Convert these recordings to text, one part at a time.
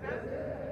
Yes,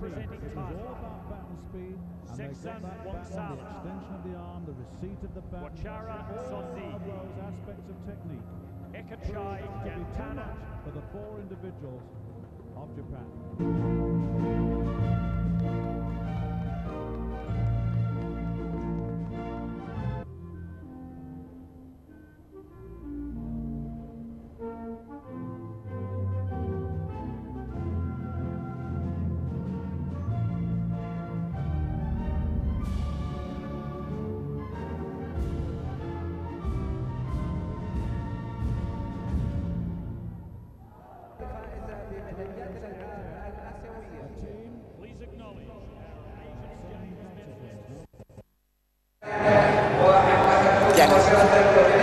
representing Thailand, Seksan Wongsala. Extension of the arm, the receipt of the bat. Wachara Sondee. aspects of technique. Ekkachai Janthana. For the four individuals of Japan. Ya.